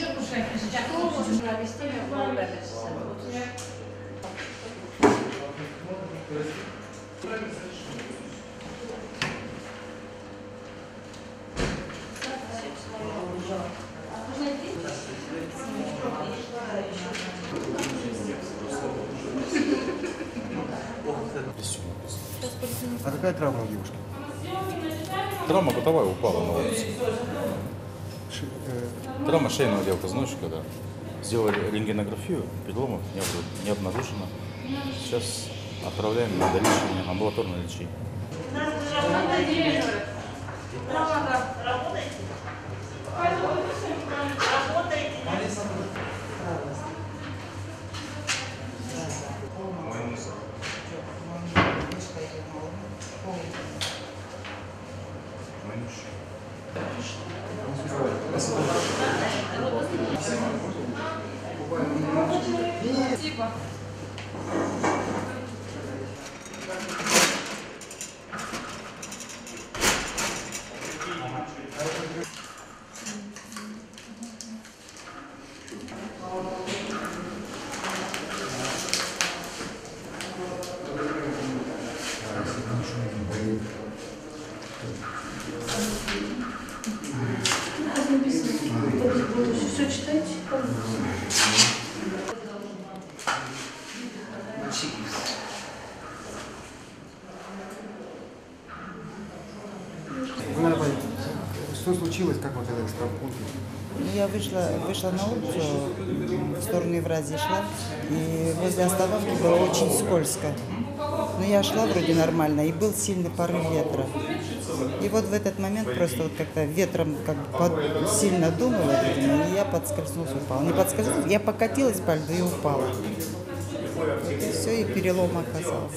Çok istemiyorum onu vermesi sana. Otur. А какая травма у девушки? Травма бытовая упала на улице. Ши- э, Травма шейного отдела позвоночника, да. Сделали рентгенографию, переломов не, обна- не обнаружено. Сейчас отправляем на долечение, амбулаторное лечение. Все читайте. Ну, надо понять, что случилось, как вот это штрафпункт? Ну, Я вышла, вышла на улицу, в сторону Евразии шла, и возле остановки было очень скользко. Но я шла вроде нормально, и был сильный порыв ветра. И вот в этот момент просто вот как-то ветром как под- сильно видимо, и я подскользнулась, упала. Не подскользнулась, я покатилась по льду и упала. Вот и все, и перелом оказался.